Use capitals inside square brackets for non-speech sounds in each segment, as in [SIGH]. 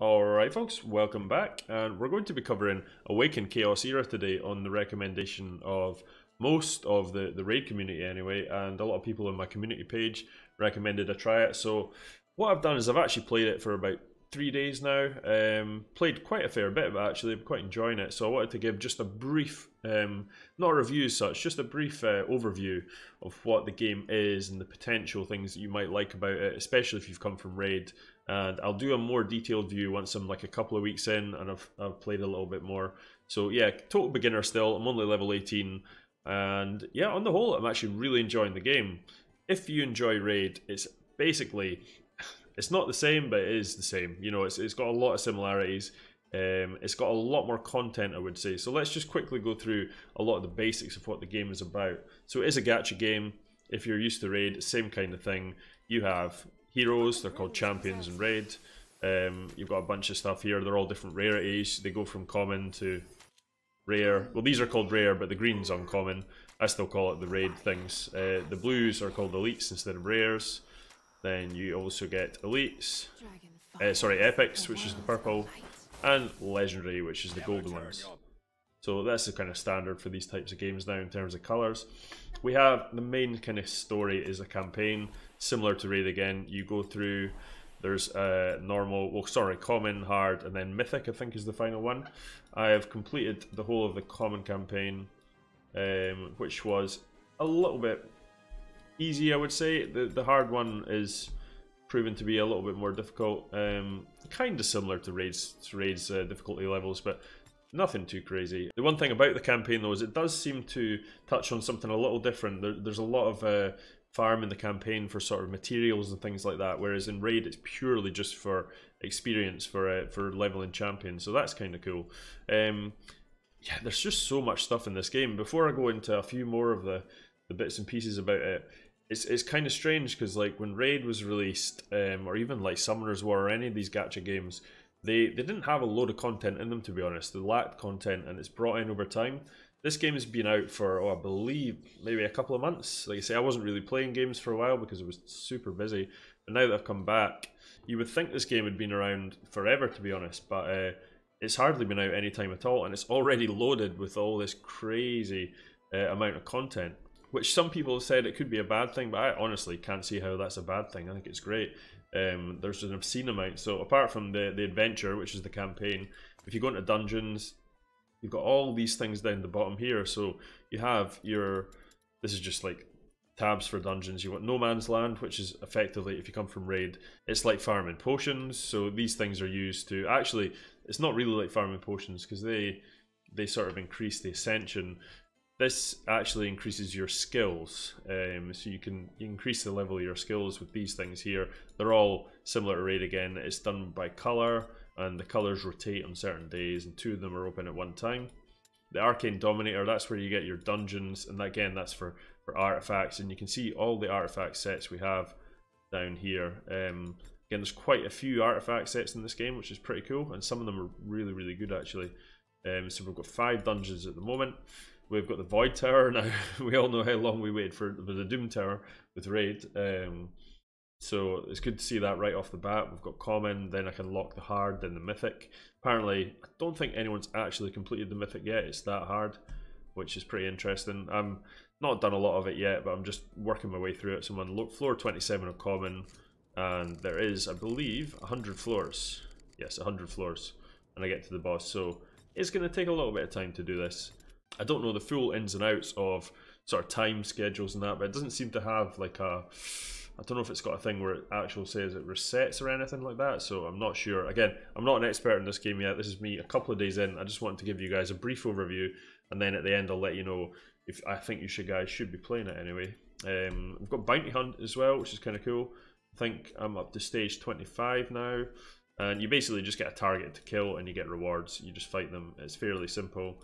Alright folks, welcome back and we're going to be covering Awaken Chaos Era today on the recommendation of most of the, the raid community anyway and a lot of people on my community page recommended I try it so what I've done is I've actually played it for about three days now. Um, played quite a fair bit of it actually. Quite enjoying it. So I wanted to give just a brief, um, not a review as such, just a brief uh, overview of what the game is and the potential things that you might like about it, especially if you've come from Raid. And I'll do a more detailed view once I'm like a couple of weeks in and I've, I've played a little bit more. So yeah, total beginner still. I'm only level 18. And yeah, on the whole, I'm actually really enjoying the game. If you enjoy Raid, it's basically it's not the same, but it is the same. You know, it's it's got a lot of similarities. Um, it's got a lot more content, I would say. So let's just quickly go through a lot of the basics of what the game is about. So it is a gacha game. If you're used to Raid, same kind of thing. You have heroes, they're called champions in Raid. Um, you've got a bunch of stuff here. They're all different rarities. They go from common to rare. Well, these are called rare, but the green's uncommon. I still call it the raid things. Uh, the blues are called elites instead of rares. Then you also get elites, uh, sorry, epics, which is the purple, and legendary, which is the golden ones. So that's the kind of standard for these types of games now in terms of colours. We have the main kind of story is a campaign, similar to Raid again. You go through, there's a normal, well sorry, common, hard, and then mythic I think is the final one. I have completed the whole of the common campaign, um, which was a little bit easy, I would say. The the hard one is proven to be a little bit more difficult. Um, kind of similar to Raid's, to Raid's uh, difficulty levels, but nothing too crazy. The one thing about the campaign, though, is it does seem to touch on something a little different. There, there's a lot of uh, farm in the campaign for sort of materials and things like that, whereas in Raid it's purely just for experience for uh, for leveling champions. So that's kind of cool. Um, yeah, there's just so much stuff in this game. Before I go into a few more of the the bits and pieces about it, it's it's kind of strange because like when Raid was released, um, or even like Summoners War or any of these gacha games, they they didn't have a load of content in them to be honest. They lacked content, and it's brought in over time. This game has been out for oh, I believe maybe a couple of months. Like I say, I wasn't really playing games for a while because I was super busy. But now that I've come back, you would think this game had been around forever to be honest, but uh, it's hardly been out any time at all, and it's already loaded with all this crazy uh, amount of content which some people have said it could be a bad thing, but I honestly can't see how that's a bad thing. I think it's great. Um, there's an obscene amount. So apart from the the adventure, which is the campaign, if you go into dungeons, you've got all these things down the bottom here. So you have your this is just like tabs for dungeons. You want No Man's Land, which is effectively if you come from raid, it's like farming potions. So these things are used to actually it's not really like farming potions because they they sort of increase the ascension this actually increases your skills. Um, so you can increase the level of your skills with these things here. They're all similar to Raid again. It's done by color, and the colors rotate on certain days, and two of them are open at one time. The Arcane Dominator, that's where you get your dungeons, and again, that's for, for artifacts. And you can see all the artifact sets we have down here. Um, again, there's quite a few artifact sets in this game, which is pretty cool, and some of them are really, really good actually. Um, so we've got five dungeons at the moment. We've got the Void Tower [LAUGHS] now. we all know how long we waited for, the Doom Tower with Raid. Um, so it's good to see that right off the bat. We've got Common, then I can lock the Hard, then the Mythic. Apparently, I don't think anyone's actually completed the Mythic yet. It's that hard, which is pretty interesting. I'm not done a lot of it yet, but I'm just working my way through it. So I'm on look, floor 27 of Common, and there is, I believe, 100 floors. Yes, 100 floors, and I get to the boss. So it's going to take a little bit of time to do this. I don't know the full ins and outs of sort of time schedules and that, but it doesn't seem to have like a. I don't know if it's got a thing where it actually says it resets or anything like that, so I'm not sure. Again, I'm not an expert in this game yet. This is me a couple of days in. I just wanted to give you guys a brief overview, and then at the end I'll let you know if I think you should guys should be playing it anyway. Um, I've got Bounty Hunt as well, which is kind of cool. I think I'm up to stage 25 now, and you basically just get a target to kill and you get rewards. You just fight them. It's fairly simple.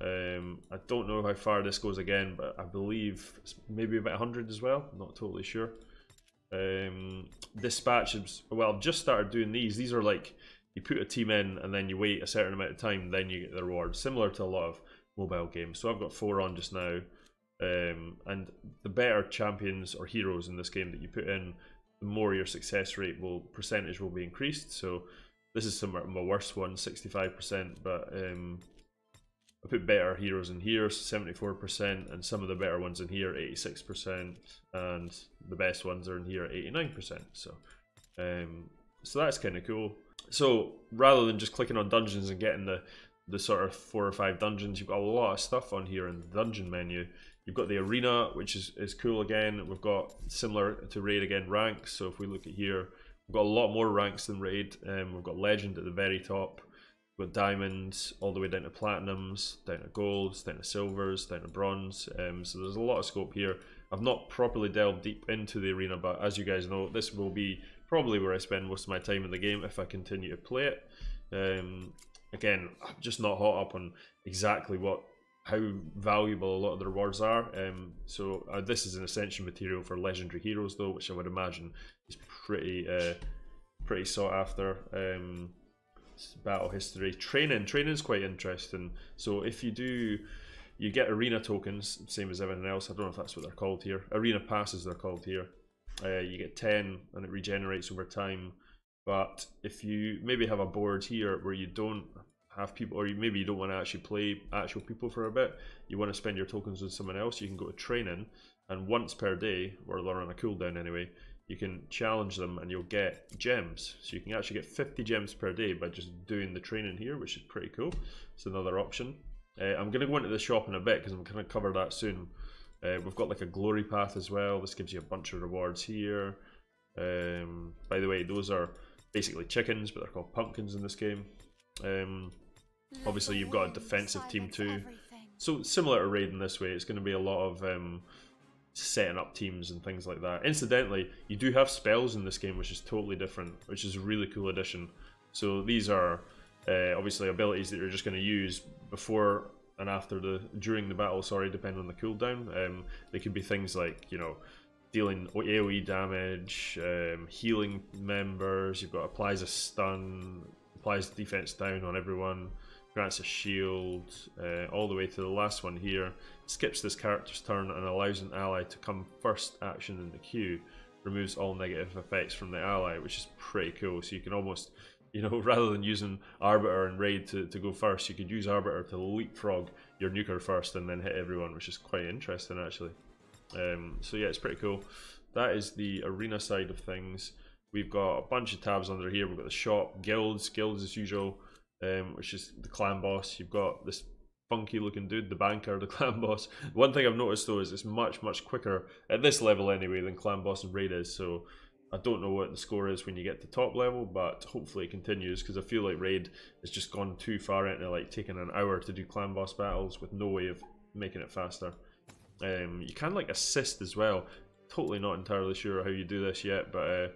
Um, I don't know how far this goes again, but I believe maybe about 100 as well. Not totally sure. Um, dispatch is, well, I've just started doing these. These are like you put a team in and then you wait a certain amount of time, then you get the reward. Similar to a lot of mobile games. So I've got four on just now. Um, and the better champions or heroes in this game that you put in, the more your success rate will percentage will be increased. So This is some of my worst ones, 65%, but um, I put better heroes in here, 74%, and some of the better ones in here, 86%, and the best ones are in here, 89%. So, um, so that's kind of cool. So rather than just clicking on dungeons and getting the the sort of four or five dungeons, you've got a lot of stuff on here in the dungeon menu. You've got the arena, which is, is cool again. We've got similar to raid again ranks. So if we look at here, we've got a lot more ranks than raid. Um, we've got legend at the very top. Got diamonds all the way down to platinums, down to golds, down to silvers, down to bronze. Um, so there's a lot of scope here. I've not properly delved deep into the arena, but as you guys know, this will be probably where I spend most of my time in the game if I continue to play it. Um, again, I'm just not hot up on exactly what how valuable a lot of the rewards are. Um, so uh, this is an ascension material for legendary heroes, though, which I would imagine is pretty uh, pretty sought after. Um, battle history training training is quite interesting. So if you do. You get arena tokens, same as everything else. I don't know if that's what they're called here. Arena passes, they're called here. Uh, you get 10 and it regenerates over time. But if you maybe have a board here where you don't have people, or you, maybe you don't want to actually play actual people for a bit, you want to spend your tokens with someone else, you can go to training, and once per day, or they're on a cooldown anyway, you can challenge them and you'll get gems. So you can actually get 50 gems per day by just doing the training here, which is pretty cool. It's another option. Uh, I'm going to go into the shop in a bit because I'm going to cover that soon. Uh, we've got like a glory path as well. This gives you a bunch of rewards here. Um, by the way, those are basically chickens, but they're called pumpkins in this game. Um, obviously, you've got a defensive team too. So similar to raid in this way, it's going to be a lot of um, setting up teams and things like that. Incidentally, you do have spells in this game, which is totally different, which is a really cool addition. So these are uh, obviously abilities that you're just going to use before and after the during the battle. Sorry, depending on the cooldown. Um, they could be things like you know dealing AOE damage, um, healing members. You've got applies a stun, applies defense down on everyone, grants a shield, uh, all the way to the last one here. Skips this character's turn and allows an ally to come first action in the queue. Removes all negative effects from the ally, which is pretty cool. So you can almost you know, [LAUGHS] rather than using Arbiter and Raid to, to go first, you could use Arbiter to leapfrog your nuker first and then hit everyone, which is quite interesting actually. Um, so yeah, it's pretty cool. That is the arena side of things. We've got a bunch of tabs under here. We've got the shop, guilds, guilds as usual, um, which is the clan boss. You've got this funky looking dude, the banker, the [LAUGHS] clan boss. One thing I've noticed though is it's much, much quicker at this level anyway than clan boss and raid is. So I don't know what the score is when you get to top level, but hopefully it continues because I feel like Raid has just gone too far into like taking an hour to do clan boss battles with no way of making it faster. Um, you can like assist as well. Totally not entirely sure how you do this yet, but uh,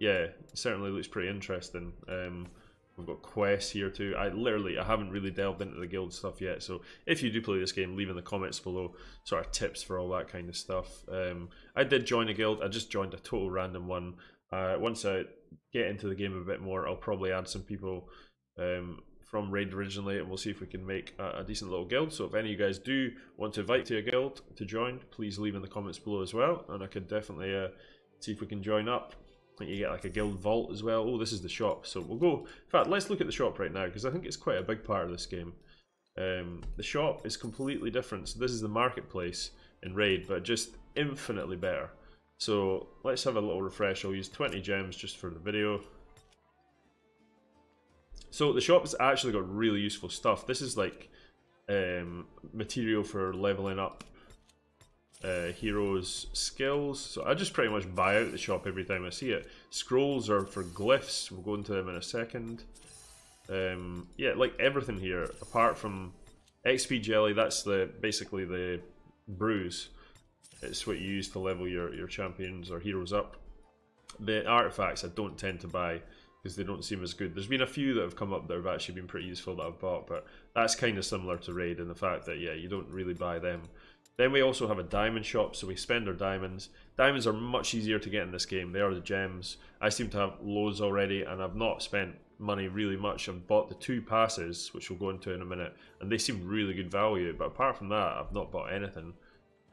yeah, it certainly looks pretty interesting. Um, We've got quests here too. I literally I haven't really delved into the guild stuff yet. So if you do play this game, leave in the comments below sort of tips for all that kind of stuff. Um, I did join a guild. I just joined a total random one. Uh, once I get into the game a bit more, I'll probably add some people um, from Raid originally, and we'll see if we can make a, a, decent little guild. So if any of you guys do want to invite to a guild to join, please leave in the comments below as well, and I could definitely uh, see if we can join up you get like a guild vault as well. Oh, this is the shop. So we'll go. In fact, let's look at the shop right now because I think it's quite a big part of this game. Um, the shop is completely different. So this is the marketplace in Raid, but just infinitely better. So let's have a little refresh. I'll use 20 gems just for the video. So the shop has actually got really useful stuff. This is like um, material for leveling up uh, heroes skills. So I just pretty much buy out the shop every time I see it. Scrolls are for glyphs. We'll go into them in a second. Um, yeah, like everything here, apart from XP jelly, that's the basically the brews. It's what you use to level your, your champions or heroes up. The artifacts I don't tend to buy because they don't seem as good. There's been a few that have come up that have actually been pretty useful that I've bought, but that's kind of similar to Raid in the fact that, yeah, you don't really buy them. Then we also have a diamond shop, so we spend our diamonds. Diamonds are much easier to get in this game. They are the gems. I seem to have loads already, and I've not spent money really much. I've bought the two passes, which we'll go into in a minute, and they seem really good value. But apart from that, I've not bought anything.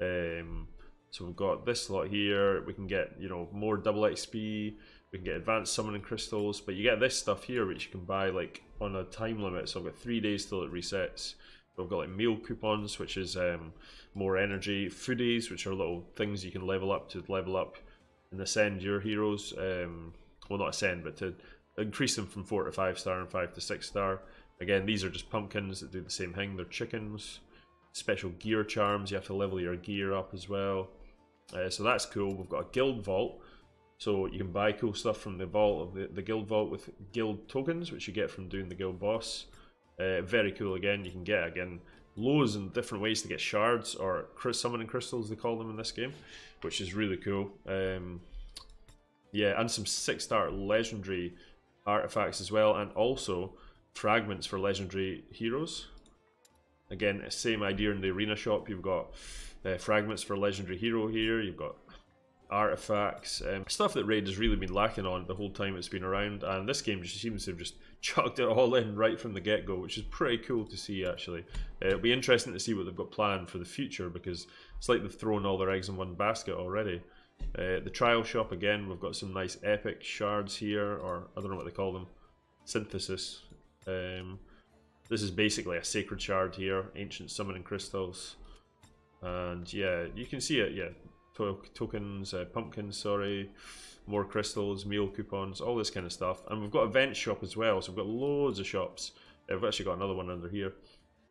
Um, so we've got this lot here. We can get, you know, more double XP. We can get advanced summoning crystals, but you get this stuff here which you can buy like on a time limit. So I've got three days till it resets. We've got like meal coupons, which is um, more energy. Foodies, which are little things you can level up to level up and ascend your heroes. Um, well, not ascend, but to increase them from 4 to 5 star and 5 to 6 star. Again, these are just pumpkins that do the same thing. They're chickens. Special gear charms. You have to level your gear up as well. Uh, so that's cool. We've got a guild vault. So you can buy cool stuff from the vault, the, the guild vault with guild tokens, which you get from doing the guild boss. Uh, very cool again. You can get again loads and different ways to get shards or summoning crystals they call them in this game, which is really cool. Um, yeah, and some six star legendary artifacts as well, and also fragments for legendary heroes. Again, same idea in the arena shop. You've got uh, fragments for legendary hero here. You've got artifacts, um, stuff that Raid has really been lacking on the whole time it's been around. And this game just seems to have just [LAUGHS] chucked it all in right from the get go, which is pretty cool to see actually. Uh, it'll be interesting to see what they've got planned for the future because it's like they've thrown all their eggs in one basket already. Uh, the trial shop again, we've got some nice epic shards here, or I don't know what they call them, synthesis. Um, this is basically a sacred shard here, ancient summoning crystals, and yeah, you can see it. Yeah, to tokens, uh, pumpkins, sorry, more crystals, meal coupons, all this kind of stuff. And we've got event shop as well, so we've got loads of shops. I've actually got another one under here.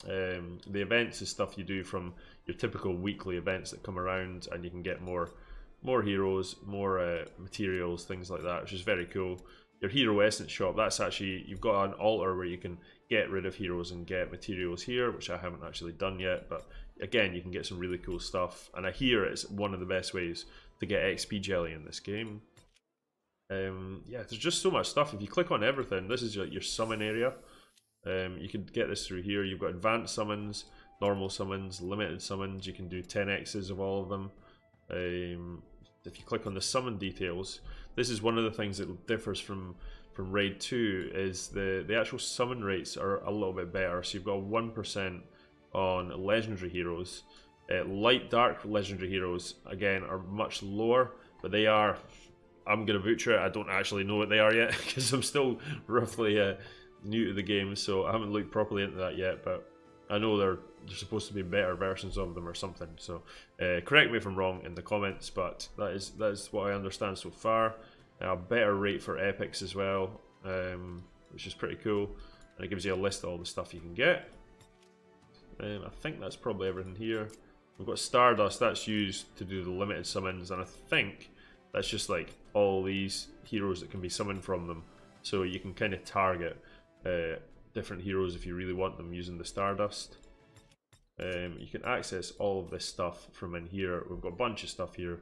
Um, the events is stuff you do from your typical weekly events that come around, and you can get more, more heroes, more uh, materials, things like that, which is very cool. Your hero essence shop, that's actually you've got an altar where you can get rid of heroes and get materials here, which I haven't actually done yet, but again, you can get some really cool stuff. And I hear it's one of the best ways to get XP jelly in this game. Um, yeah, there's just so much stuff. If you click on everything, this is your, your summon area. Um, you can get this through here. You've got advanced summons, normal summons, limited summons. You can do 10x's of all of them. Um, if you click on the summon details, this is one of the things that differs from from Raid 2 is the, the actual summon rates are a little bit better. So you've got 1% on legendary heroes. Uh, light dark legendary heroes again are much lower, but they are. I'm gonna butcher it. I don't actually know what they are yet [LAUGHS] because I'm still roughly uh, new to the game, so I haven't looked properly into that yet. But I know they're there's supposed to be better versions of them or something. So uh, correct me if I'm wrong in the comments, but that is that is what I understand so far. A better rate for epics as well, um, which is pretty cool, and it gives you a list of all the stuff you can get. Um, I think that's probably everything here. We've got Stardust, that's used to do the limited summons, and I think that's just like all these heroes that can be summoned from them. So you can kind of target uh, different heroes if you really want them using the Stardust. Um, you can access all of this stuff from in here. We've got a bunch of stuff here.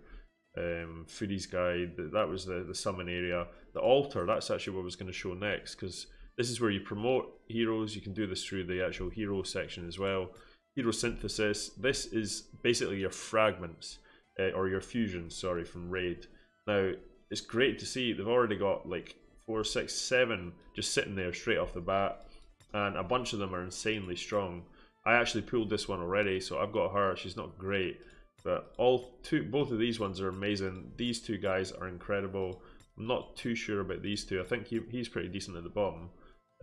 Um, Foodie's Guide, that was the, the summon area. The altar, that's actually what I was going to show next because this is where you promote heroes. You can do this through the actual hero section as well. Hero synthesis. This is basically your fragments uh, or your fusions. Sorry, from Raid. Now it's great to see they've already got like four, six, seven just sitting there straight off the bat, and a bunch of them are insanely strong. I actually pulled this one already, so I've got her. She's not great, but all two, both of these ones are amazing. These two guys are incredible. I'm not too sure about these two. I think he, he's pretty decent at the bottom.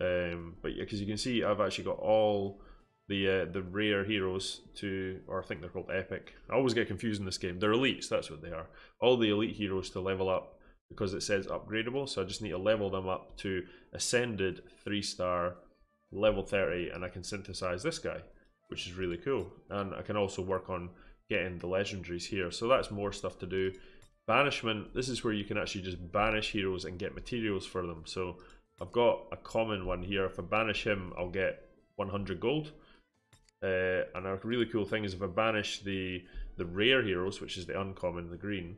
Um, but yeah, because you can see I've actually got all the uh, the rare heroes to, or I think they're called epic. I always get confused in this game. They're elites, that's what they are. All the elite heroes to level up because it says upgradable. So I just need to level them up to ascended three star level 30 and I can synthesize this guy, which is really cool. And I can also work on getting the legendaries here. So that's more stuff to do. Banishment, this is where you can actually just banish heroes and get materials for them. So I've got a common one here. If I banish him, I'll get 100 gold. Uh, and a really cool thing is if I banish the the rare heroes, which is the uncommon, the green,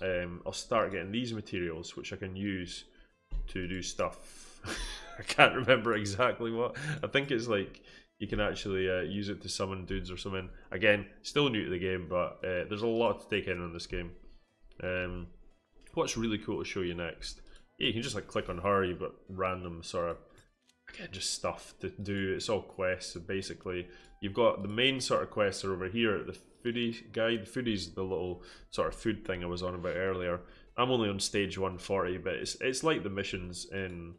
um, I'll start getting these materials, which I can use to do stuff. [LAUGHS] I can't remember exactly what. I think it's like you can actually uh, use it to summon dudes or something. Again, still new to the game, but uh, there's a lot to take in on this game. Um, what's really cool to show you next yeah, you can just like click on. You've got random sort of again just stuff to do. It's all quests. So basically, you've got the main sort of quests are over here. The foodie guide. The foodie's the little sort of food thing I was on about earlier. I'm only on stage 140, but it's it's like the missions in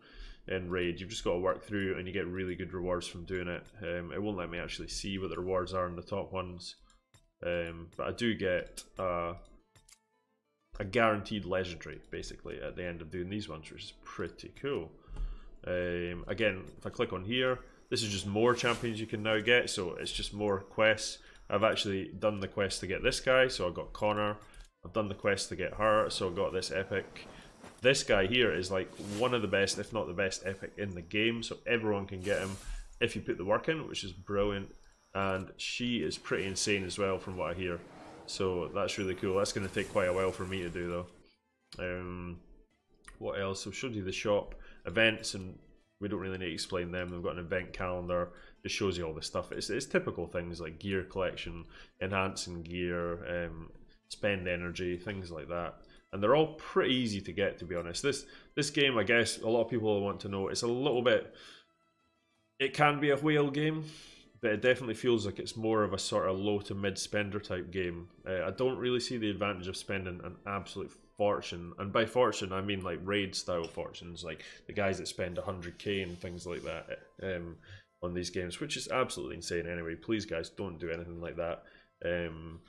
in raid. You've just got to work through, and you get really good rewards from doing it. Um, it won't let me actually see what the rewards are in the top ones, um, but I do get uh, a guaranteed legendary basically at the end of doing these ones, which is pretty cool. Um, again, if I click on here, this is just more champions you can now get, so it's just more quests. I've actually done the quest to get this guy, so I've got Connor. I've done the quest to get her, so I've got this epic. This guy here is like one of the best, if not the best epic in the game, so everyone can get him if you put the work in, which is brilliant. And she is pretty insane as well from what I hear. So that's really cool. That's going to take quite a while for me to do though. Um, what else? I've showed you the shop events, and we don't really need to explain them. They've got an event calendar. It shows you all this stuff. It's, it's typical things like gear collection, enhancing gear, um, spend energy, things like that. And they're all pretty easy to get, to be honest. This this game, I guess, a lot of people want to know. It's a little bit. It can be a whale game, but it definitely feels like it's more of a sort of low to mid spender type game. Uh, I don't really see the advantage of spending an absolute fortune, and by fortune I mean like raid style fortunes, like the guys that spend 100k and things like that um, on these games, which is absolutely insane. Anyway, please guys, don't do anything like that. Um,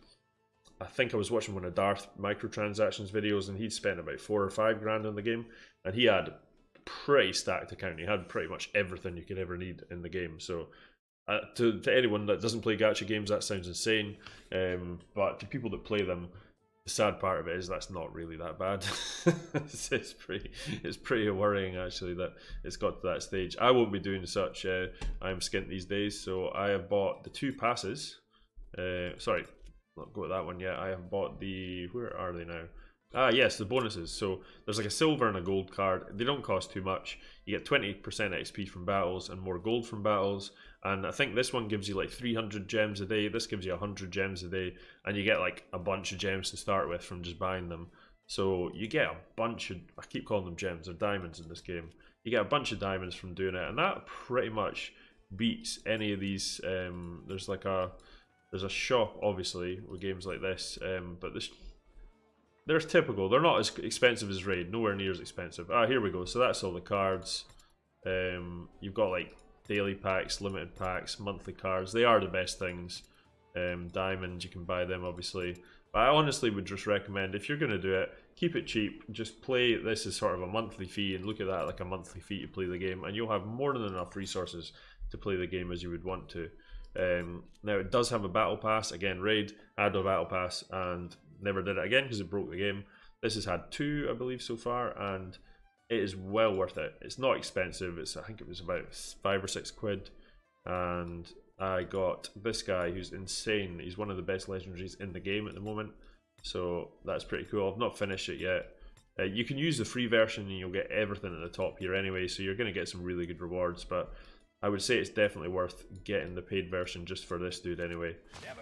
I think I was watching one of Darth microtransactions videos, and he'd spent about four or five grand on the game, and he had pretty stacked account. He had pretty much everything you could ever need in the game. So uh, to, to anyone that doesn't play gacha games, that sounds insane. Um, but to people that play them, the sad part of it is that's not really that bad. [LAUGHS] it's, it's, pretty, it's pretty worrying actually that it's got to that stage. I won't be doing such. Uh, I'm skint these days, so I have bought the two passes. Uh, sorry, not go with that one yet. I have bought the. Where are they now? Ah, yes, the bonuses. So there's like a silver and a gold card. They don't cost too much. You get 20% XP from battles and more gold from battles. And I think this one gives you like 300 gems a day. This gives you 100 gems a day. And you get like a bunch of gems to start with from just buying them. So you get a bunch of, I keep calling them gems, they're diamonds in this game. You get a bunch of diamonds from doing it. And that pretty much beats any of these. Um, there's like a, there's a shop obviously with games like this. Um, but this they're typical. They're not as expensive as Raid. Nowhere near as expensive. Ah, here we go. So that's all the cards. Um, you've got like daily packs, limited packs, monthly cards. They are the best things. Um, diamonds, you can buy them obviously. But I honestly would just recommend if you're going to do it, keep it cheap. Just play this as sort of a monthly fee and look at that like a monthly fee to play the game, and you'll have more than enough resources to play the game as you would want to. Um, now it does have a battle pass. Again, raid had a battle pass, and never did it again because it broke the game. This has had two, I believe, so far, and it is well worth it. It's not expensive. It's I think it was about five or six quid, and I got this guy who's insane. He's one of the best legendaries in the game at the moment, so that's pretty cool. I've not finished it yet. Uh, you can use the free version and you'll get everything at the top here anyway, so you're going to get some really good rewards. But I would say it's definitely worth getting the paid version just for this dude anyway.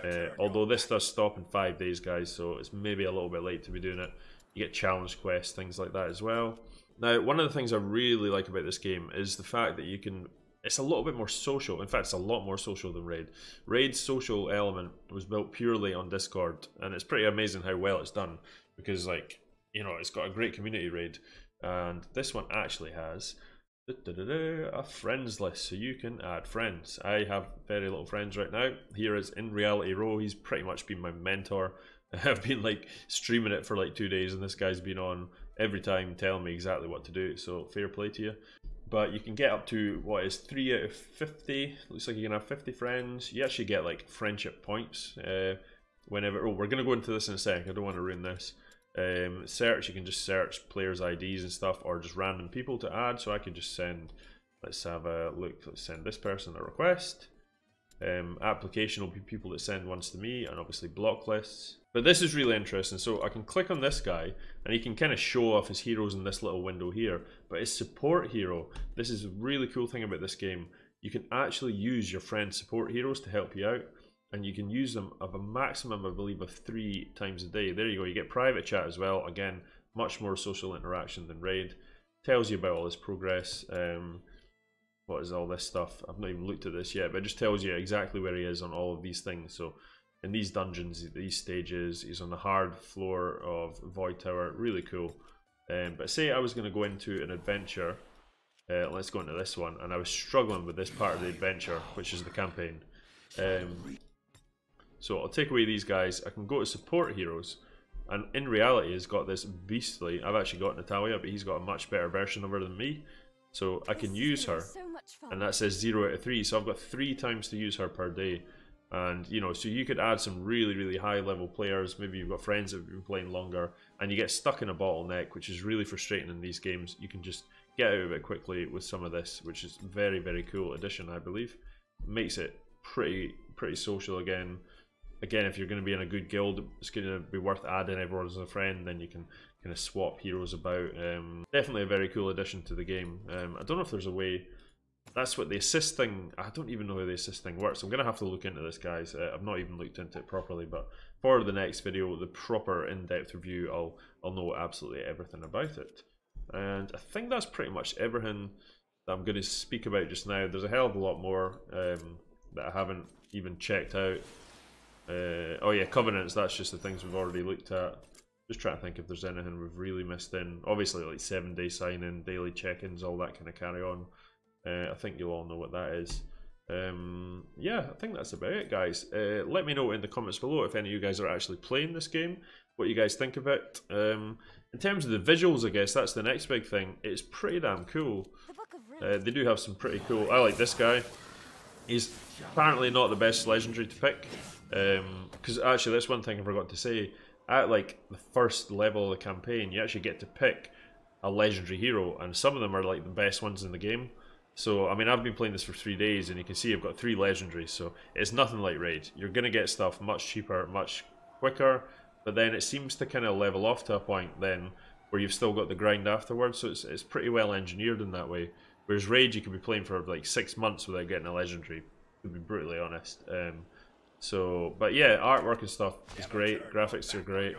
Uh, although this does stop in five days, guys, so it's maybe a little bit late to be doing it. You get challenge quests, things like that as well. Now, one of the things I really like about this game is the fact that you can. It's a little bit more social. In fact, it's a lot more social than Raid. Raid's social element was built purely on Discord, and it's pretty amazing how well it's done because, like, you know, it's got a great community raid, and this one actually has a friends list so you can add friends. I have very little friends right now. Here is in reality row. He's pretty much been my mentor. [LAUGHS] I've been like streaming it for like two days, and this guy's been on every time telling me exactly what to do. So fair play to you. But you can get up to what is three out of fifty. Looks like you can have fifty friends. You actually get like friendship points. Uh, whenever oh, we're gonna go into this in a sec. I don't want to ruin this. Um, search, you can just search players' IDs and stuff, or just random people to add. So I can just send, let's have a look, let's send this person a request. Um, application will be people that send ones to me, and obviously block lists. But this is really interesting. So I can click on this guy, and he can kind of show off his heroes in this little window here. But his support hero, this is a really cool thing about this game. You can actually use your friend's support heroes to help you out and you can use them of a maximum, I believe, of three times a day. There you go. You get private chat as well. Again, much more social interaction than raid. Tells you about all this progress. Um, what is all this stuff? I've not even looked at this yet, but it just tells you exactly where he is on all of these things. So in these dungeons, these stages. He's on the hard floor of Void Tower. Really cool. Um, but say I was going to go into an adventure. Uh, let's go into this one. And I was struggling with this part of the adventure, which is the campaign. Um, so I'll take away these guys. I can go to support heroes. And in reality, he's got this beastly. I've actually got Natalia, but he's got a much better version of her than me. So I can use her. And that says 0 out of 3. So I've got 3 times to use her per day. And, you know, so you could add some really, really high level players. Maybe you've got friends that have been playing longer. And you get stuck in a bottleneck, which is really frustrating in these games. You can just get out of it quickly with some of this, which is very, very cool addition, I believe. Makes it pretty, pretty social again again, if you're going to be in a good guild, it's going to be worth adding everyone as a friend. Then you can kind of swap heroes about. Um, definitely a very cool addition to the game. Um, I don't know if there's a way. That's what the assist thing. I don't even know how the assist thing works. I'm going to have to look into this, guys. Uh, I've not even looked into it properly, but for the next video, the proper in-depth review, I'll I'll know absolutely everything about it. And I think that's pretty much everything that I'm going to speak about just now. There's a hell of a lot more um, that I haven't even checked out. Uh, oh yeah, covenants. That's just the things we've already looked at. Just trying to think if there's anything we've really missed in. Obviously, like seven day sign in, daily check ins, all that kind of carry on. Uh, I think you'll all know what that is. Um, yeah, I think that's about it, guys. Uh, let me know in the comments below if any of you guys are actually playing this game, what you guys think of it. Um, in terms of the visuals, I guess that's the next big thing. It's pretty damn cool. Uh, they do have some pretty cool. I like this guy. He's apparently not the best legendary to pick. Because um, actually, that's one thing I forgot to say. At like the first level of the campaign, you actually get to pick a legendary hero, and some of them are like the best ones in the game. So, I mean, I've been playing this for three days, and you can see I've got three legendaries, so it's nothing like Raid. You're going to get stuff much cheaper, much quicker, but then it seems to kind of level off to a point then where you've still got the grind afterwards, so it's, it's pretty well engineered in that way. Whereas Raid, you could be playing for like six months without getting a legendary, to be brutally honest. Um, so, but yeah, artwork and stuff is great. Graphics are great.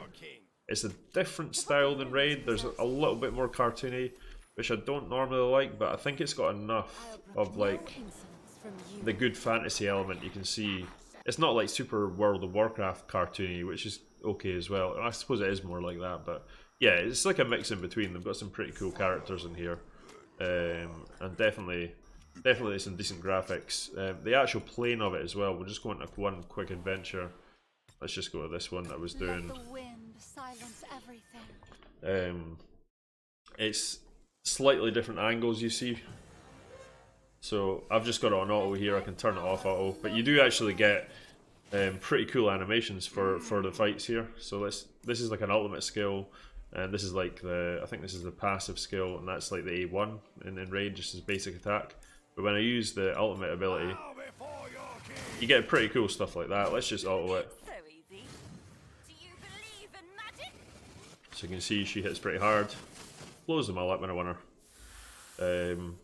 It's a different style than Raid. There's a little bit more cartoony, which I don't normally like, but I think it's got enough of like the good fantasy element you can see. It's not like super World of Warcraft cartoony, which is okay as well. I suppose it is more like that, but yeah, it's like a mix in between. They've got some pretty cool characters in here, um, and definitely definitely some decent graphics. Um, the actual plane of it as well. We'll just go into one quick adventure. Let's just go to this one that I was doing. Um, it's slightly different angles you see. So I've just got it on auto here. I can turn it off auto, but you do actually get um, pretty cool animations for for the fights here. So let's this is like an ultimate skill, and this is like the I think this is the passive skill, and that's like the A1 in, in raid, just as basic attack. But when I use the ultimate ability, you get pretty cool stuff like that. Let's just auto it. So you can see she hits pretty hard. Blows them all up when I win her. Um,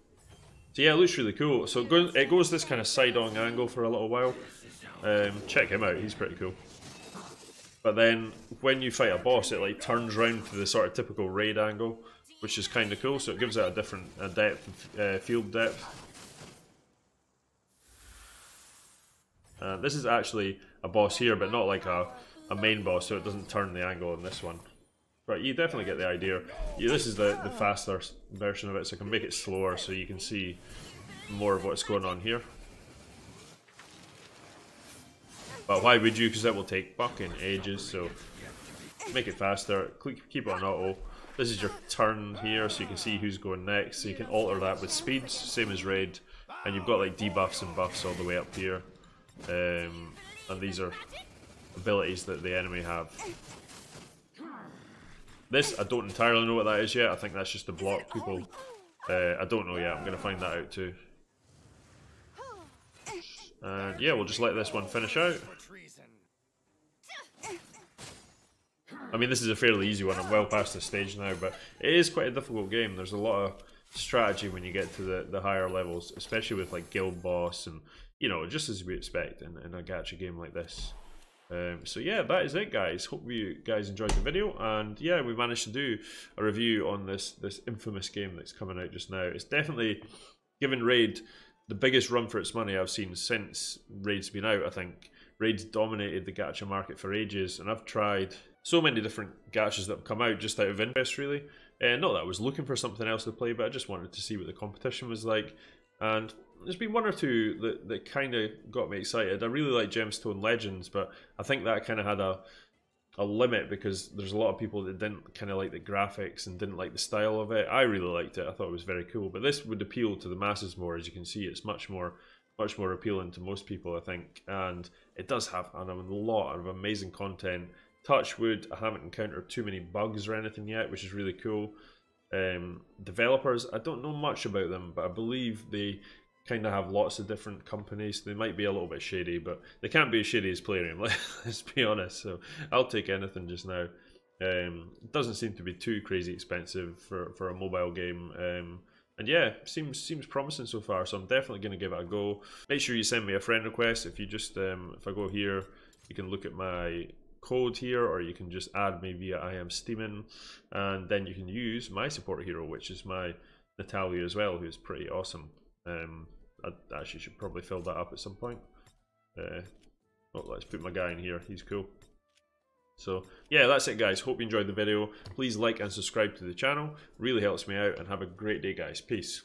so yeah, it looks really cool. So it goes, it goes this kind of side-on angle for a little while. Um, check him out, he's pretty cool. But then when you fight a boss, it like turns around to the sort of typical raid angle, which is kind of cool. So it gives it a different a depth, uh, field depth. Uh, this is actually a boss here, but not like a, a main boss, so it doesn't turn the angle on this one. But you definitely get the idea. Yeah, this is the, the faster version of it, so I can make it slower so you can see more of what's going on here. But why would you? Because that will take fucking ages, so make it faster. Keep it on auto. This is your turn here, so you can see who's going next. So you can alter that with speeds, same as Raid. And you've got like debuffs and buffs all the way up here. Um, and these are abilities that the enemy have. This, I don't entirely know what that is yet. I think that's just to block people. Uh, I don't know yet. I'm going to find that out too. And yeah, we'll just let this one finish out. I mean, this is a fairly easy one. I'm well past the stage now, but it is quite a difficult game. There's a lot of strategy when you get to the, the higher levels, especially with like guild boss and you know, just as we expect in, in a gacha game like this. Um, so yeah, that is it, guys. Hope you guys enjoyed the video, and yeah, we managed to do a review on this this infamous game that's coming out just now. It's definitely given Raid the biggest run for its money I've seen since Raid's been out. I think Raid's dominated the gacha market for ages, and I've tried so many different gachas that have come out just out of interest, really. Uh, not that I was looking for something else to play, but I just wanted to see what the competition was like. And there's been one or two that, that kind of got me excited. I really like Gemstone Legends, but I think that kind of had a a limit because there's a lot of people that didn't kind of like the graphics and didn't like the style of it. I really liked it. I thought it was very cool. But this would appeal to the masses more, as you can see. It's much more much more appealing to most people, I think. And it does have a lot of amazing content. Touchwood, I haven't encountered too many bugs or anything yet, which is really cool. Um, developers, I don't know much about them, but I believe they kind of have lots of different companies. They might be a little bit shady, but they can't be as shady as Plarium. [LAUGHS] Let's be honest. So I'll take anything just now. Um, it doesn't seem to be too crazy expensive for, for a mobile game. Um, and yeah, seems seems promising so far. So I'm definitely going to give it a go. Make sure you send me a friend request. If you just um, if I go here, you can look at my code here, or you can just add me via I am steamin, and then you can use my support hero, which is my Natalia as well, who's pretty awesome. Um, I actually should probably fill that up at some point. Uh, oh, let's put my guy in here. He's cool. So yeah, that's it guys. Hope you enjoyed the video. Please like and subscribe to the channel. Really helps me out and have a great day guys. Peace.